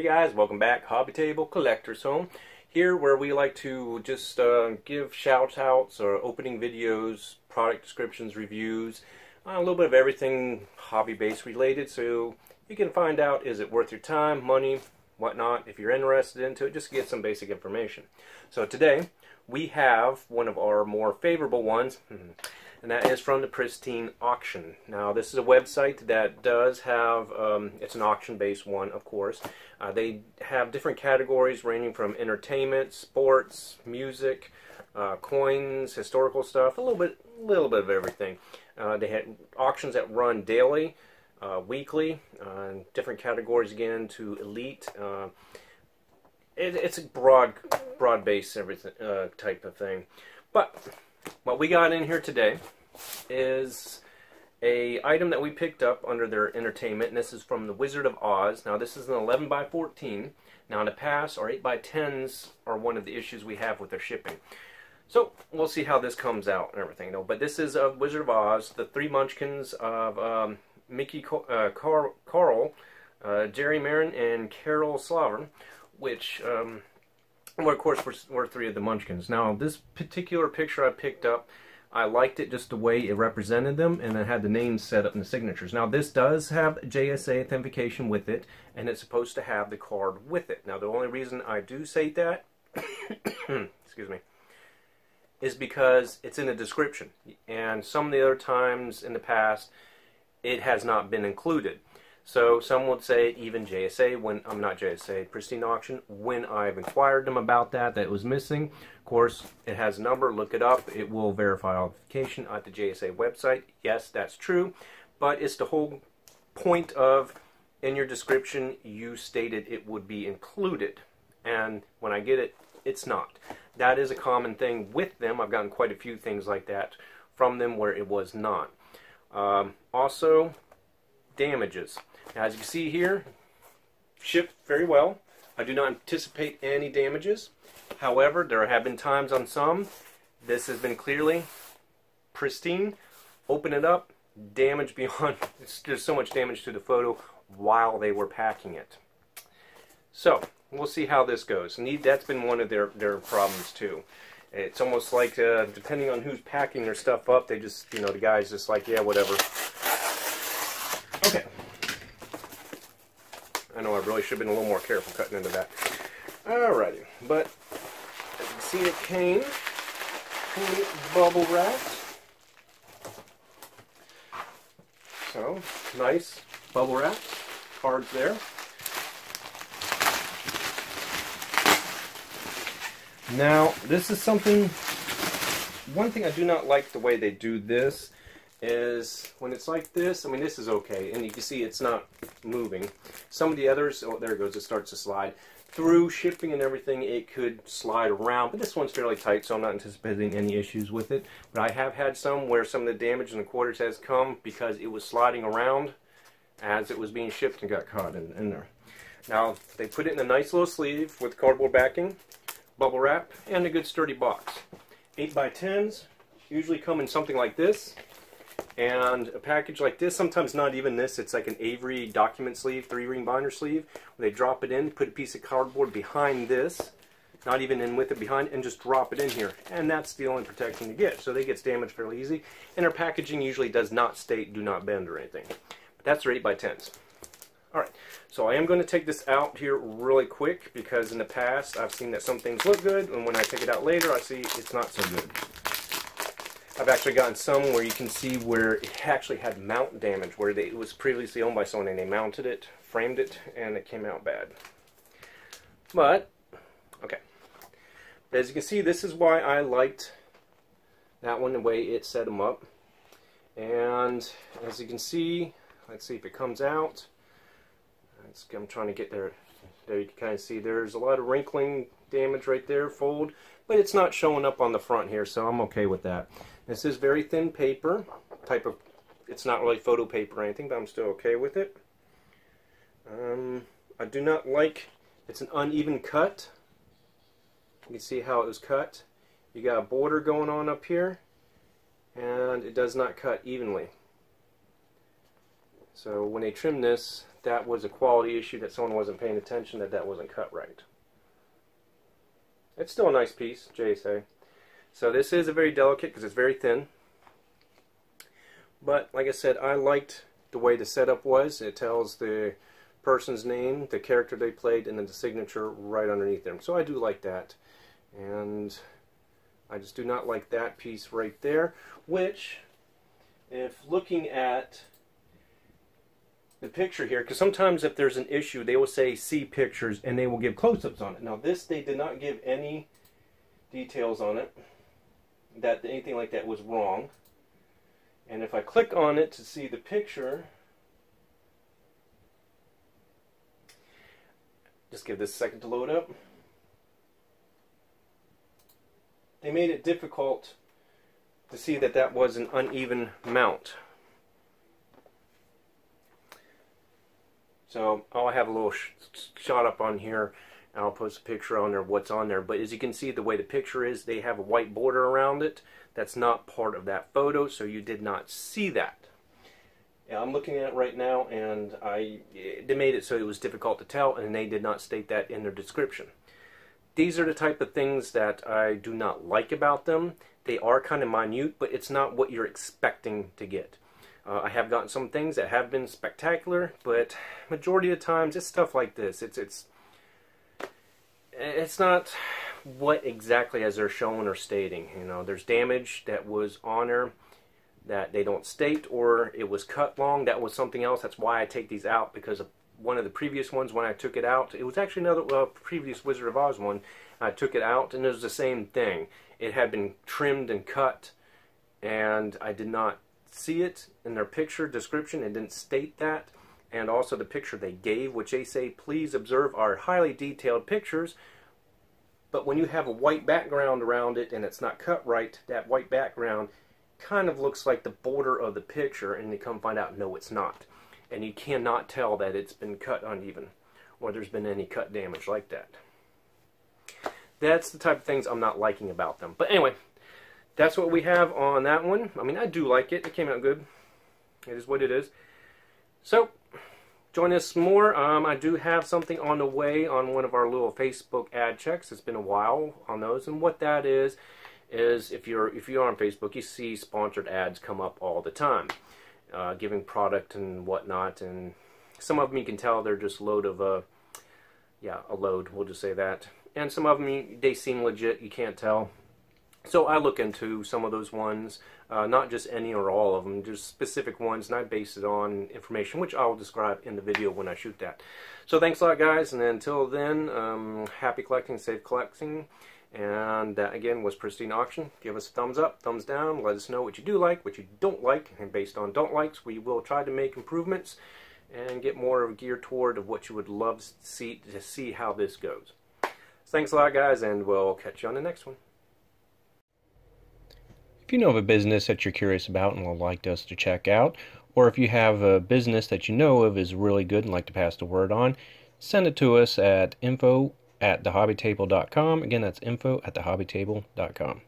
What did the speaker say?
Hey guys, welcome back. Hobby Table Collector's Home. Here where we like to just uh, give shout outs or opening videos, product descriptions, reviews, uh, a little bit of everything hobby based related so you can find out is it worth your time, money, whatnot. If you're interested into it, just get some basic information. So today we have one of our more favorable ones. And that is from the Pristine Auction. Now, this is a website that does have, um, it's an auction-based one, of course. Uh, they have different categories ranging from entertainment, sports, music, uh, coins, historical stuff, a little bit, little bit of everything. Uh, they had auctions that run daily, uh, weekly, uh, different categories again to elite. Uh, it, it's a broad, broad-based everything type of thing, but what we got in here today is a item that we picked up under their entertainment, and this is from the Wizard of Oz. Now this is an 11 by 14. Now in the past, our 8 by 10s are one of the issues we have with their shipping. So we'll see how this comes out and everything. though. But this is of Wizard of Oz, the three Munchkins of um, Mickey uh, Car Carl, uh, Jerry Maren, and Carol Slavern, which um, well, of course, we're, we're three of the Munchkins. Now, this particular picture I picked up, I liked it just the way it represented them, and it had the names set up in the signatures. Now, this does have JSA authentication with it, and it's supposed to have the card with it. Now, the only reason I do say that, excuse me, is because it's in the description. And some of the other times in the past, it has not been included. So some would say even JSA, when I'm not JSA, Pristine Auction, when I've inquired them about that, that it was missing. Of course, it has a number, look it up. It will verify authentication at the JSA website. Yes, that's true. But it's the whole point of, in your description, you stated it would be included. And when I get it, it's not. That is a common thing with them. I've gotten quite a few things like that from them where it was not. Um, also, damages. Now, as you can see here, shipped very well. I do not anticipate any damages. However, there have been times on some, this has been clearly pristine. Open it up, damage beyond, there's so much damage to the photo while they were packing it. So, we'll see how this goes. And that's been one of their, their problems too. It's almost like, uh, depending on who's packing their stuff up, they just, you know, the guy's just like, yeah, whatever. Okay. I know I really should have been a little more careful cutting into that. Alrighty, but as you can see it came bubble wrapped. So, nice bubble wrap. Cards there. Now, this is something, one thing I do not like the way they do this is when it's like this, I mean this is okay, and you can see it's not moving. Some of the others, oh there it goes, it starts to slide. Through shipping and everything, it could slide around, but this one's fairly tight, so I'm not anticipating any issues with it. But I have had some where some of the damage in the quarters has come because it was sliding around as it was being shipped and got caught in, in there. Now, they put it in a nice little sleeve with cardboard backing, bubble wrap, and a good sturdy box. 8 by 10s usually come in something like this. And a package like this, sometimes not even this, it's like an Avery document sleeve, three ring binder sleeve. They drop it in, put a piece of cardboard behind this, not even in with it behind, and just drop it in here. And that's the only protection you get. So they get damaged fairly easy. And our packaging usually does not state do not bend or anything. But that's their 8x10s. Alright, so I am going to take this out here really quick because in the past I've seen that some things look good and when I take it out later I see it's not so good. I've actually gotten some where you can see where it actually had mount damage, where they, it was previously owned by someone and they mounted it, framed it, and it came out bad. But, okay. As you can see, this is why I liked that one, the way it set them up. And as you can see, let's see if it comes out. I'm trying to get there. There you can kind of see there's a lot of wrinkling damage right there, fold, but it's not showing up on the front here, so I'm okay with that. This is very thin paper, type of, it's not really photo paper or anything, but I'm still okay with it. Um, I do not like, it's an uneven cut. You can see how it was cut. You got a border going on up here, and it does not cut evenly. So when they trim this, that was a quality issue that someone wasn't paying attention that that wasn't cut right. It's still a nice piece, JSA. So this is a very delicate because it's very thin. But like I said, I liked the way the setup was. It tells the person's name, the character they played, and then the signature right underneath them. So I do like that. And I just do not like that piece right there, which, if looking at the picture here, because sometimes if there's an issue, they will say see pictures, and they will give close-ups on it. Now this, they did not give any details on it, that anything like that was wrong. And if I click on it to see the picture, just give this a second to load up. They made it difficult to see that that was an uneven mount. So oh, I'll have a little sh shot up on here and I'll post a picture on there what's on there. But as you can see, the way the picture is, they have a white border around it. That's not part of that photo, so you did not see that. Yeah, I'm looking at it right now, and I they made it so it was difficult to tell, and they did not state that in their description. These are the type of things that I do not like about them. They are kind of minute, but it's not what you're expecting to get. Uh, I have gotten some things that have been spectacular, but majority of the times it's stuff like this. It's it's it's not what exactly as they're showing or stating. You know, there's damage that was on there that they don't state, or it was cut long. That was something else. That's why I take these out because one of the previous ones when I took it out. It was actually another previous Wizard of Oz one. I took it out, and it was the same thing. It had been trimmed and cut, and I did not see it in their picture description. It didn't state that and also the picture they gave, which they say, please observe our highly detailed pictures. But when you have a white background around it and it's not cut right, that white background kind of looks like the border of the picture, and you come find out, no, it's not. And you cannot tell that it's been cut uneven or there's been any cut damage like that. That's the type of things I'm not liking about them. But anyway, that's what we have on that one. I mean, I do like it. It came out good. It is what it is. So, join us more. Um, I do have something on the way on one of our little Facebook ad checks. It's been a while on those, and what that is is if you're if you're on Facebook, you see sponsored ads come up all the time, uh, giving product and whatnot, and some of them you can tell they're just load of a yeah a load. We'll just say that, and some of them they seem legit. You can't tell. So I look into some of those ones, uh, not just any or all of them, just specific ones, and I base it on information, which I'll describe in the video when I shoot that. So thanks a lot, guys, and until then, um, happy collecting, safe collecting, and that, again, was Pristine Auction. Give us a thumbs up, thumbs down, let us know what you do like, what you don't like, and based on don't likes, we will try to make improvements and get more of a gear toward of what you would love to see, to see how this goes. Thanks a lot, guys, and we'll catch you on the next one. If you know of a business that you're curious about and would like us to check out, or if you have a business that you know of is really good and like to pass the word on, send it to us at info at thehobbytable.com. Again, that's info at thehobbytable.com.